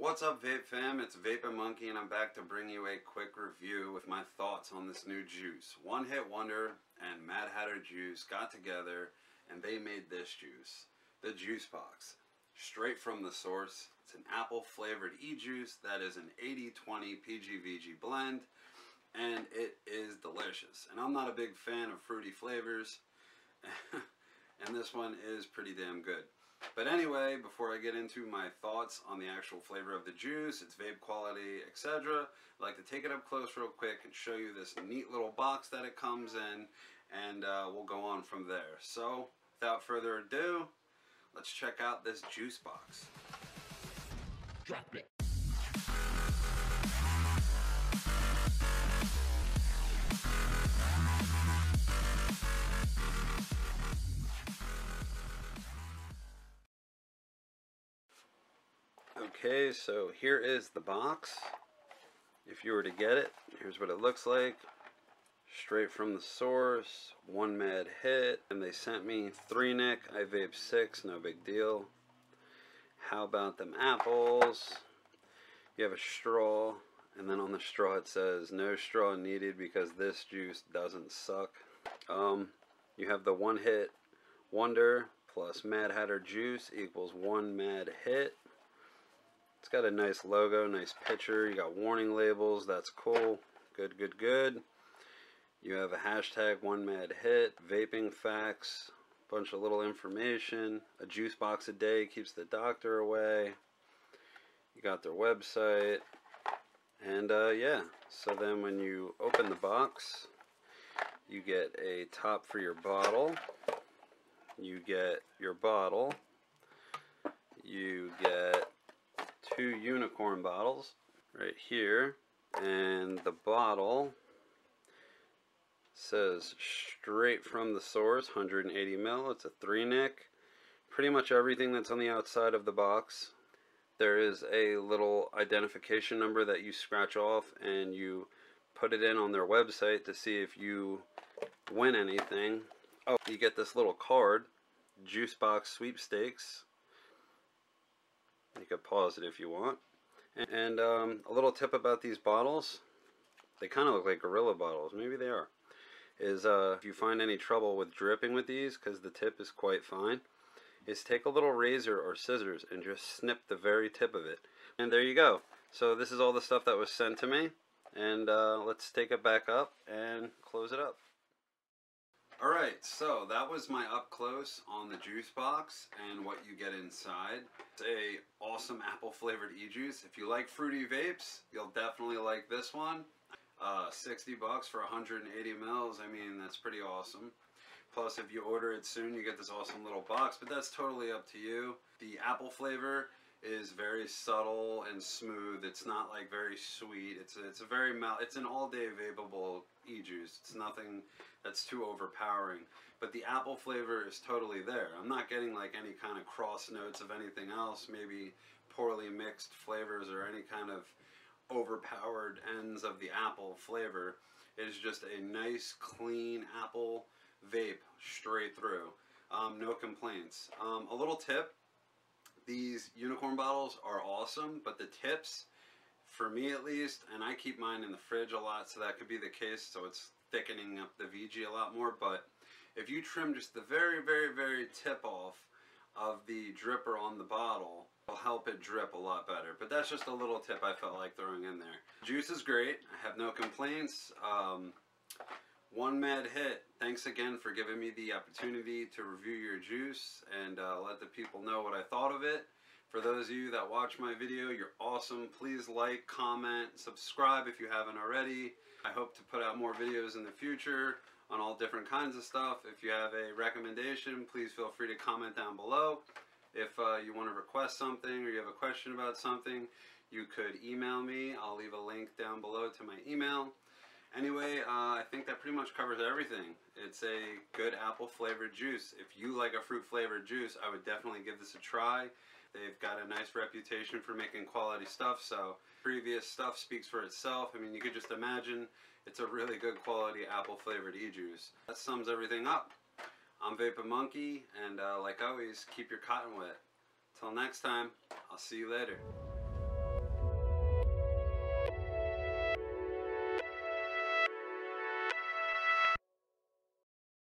What's up Vape fam? It's Vapor Monkey and I'm back to bring you a quick review with my thoughts on this new juice. One Hit Wonder and Mad Hatter Juice got together and they made this juice. The Juice Box. Straight from the source. It's an apple flavored e-juice that is an 80-20 PGVG blend and it is delicious. And I'm not a big fan of fruity flavors and this one is pretty damn good. But anyway, before I get into my thoughts on the actual flavor of the juice, its vape quality, etc., I'd like to take it up close real quick and show you this neat little box that it comes in, and uh, we'll go on from there. So, without further ado, let's check out this juice box. Drop it. Okay, so here is the box. If you were to get it, here's what it looks like. Straight from the source, one mad hit, and they sent me three nick. I vape six, no big deal. How about them apples? You have a straw, and then on the straw it says no straw needed because this juice doesn't suck. Um, you have the one hit wonder plus Mad Hatter juice equals one mad hit. It's got a nice logo, nice picture. You got warning labels. That's cool. Good, good, good. You have a hashtag one mad hit, vaping facts, bunch of little information. A juice box a day keeps the doctor away. You got their website. And uh, yeah, so then when you open the box, you get a top for your bottle. You get your bottle. You get two unicorn bottles right here and the bottle says straight from the source 180 mil. It's a three nick pretty much everything that's on the outside of the box there is a little identification number that you scratch off and you put it in on their website to see if you win anything. Oh you get this little card juice box sweepstakes you could pause it if you want. And um, a little tip about these bottles, they kind of look like Gorilla bottles, maybe they are, is uh, if you find any trouble with dripping with these, because the tip is quite fine, is take a little razor or scissors and just snip the very tip of it. And there you go. So this is all the stuff that was sent to me. And uh, let's take it back up and close it up. Alright, so that was my up close on the juice box and what you get inside. It's a awesome apple flavored e-juice. If you like fruity vapes, you'll definitely like this one. Uh, 60 bucks for 180 mils, I mean that's pretty awesome. Plus if you order it soon you get this awesome little box, but that's totally up to you. The apple flavor is very subtle and smooth. It's not like very sweet. It's a, it's a very mild, it's an all day vapable e-juice. It's nothing that's too overpowering. But the apple flavor is totally there. I'm not getting like any kind of cross notes of anything else, maybe poorly mixed flavors or any kind of overpowered ends of the apple flavor. It is just a nice, clean apple vape straight through. Um, no complaints. Um, a little tip, these unicorn bottles are awesome, but the tips, for me at least, and I keep mine in the fridge a lot, so that could be the case, so it's thickening up the VG a lot more, but if you trim just the very, very, very tip off of the dripper on the bottle, it'll help it drip a lot better. But that's just a little tip I felt like throwing in there. Juice is great. I have no complaints. Um, one mad hit. Thanks again for giving me the opportunity to review your juice and uh, let the people know what I thought of it. For those of you that watch my video, you're awesome. Please like, comment, subscribe if you haven't already. I hope to put out more videos in the future on all different kinds of stuff. If you have a recommendation, please feel free to comment down below. If uh, you want to request something or you have a question about something, you could email me. I'll leave a link down below to my email. Anyway, uh, I think that pretty much covers everything. It's a good apple flavored juice. If you like a fruit flavored juice, I would definitely give this a try. They've got a nice reputation for making quality stuff, so previous stuff speaks for itself. I mean, you could just imagine it's a really good quality apple flavored e-juice. That sums everything up. I'm Vapor Monkey, and uh, like always, keep your cotton wet. Till next time, I'll see you later.